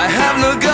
I have no good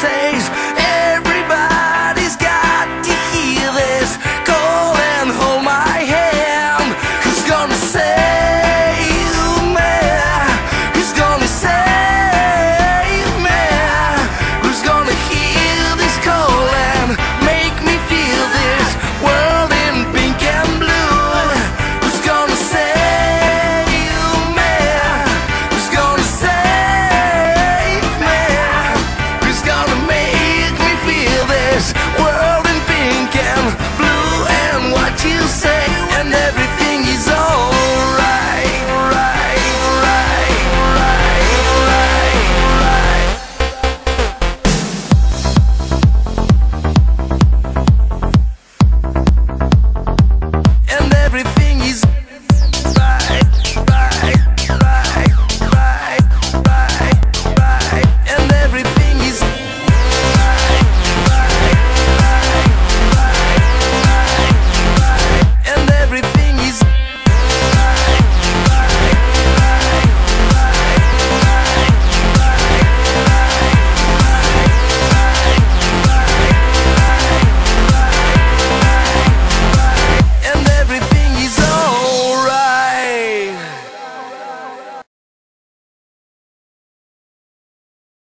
says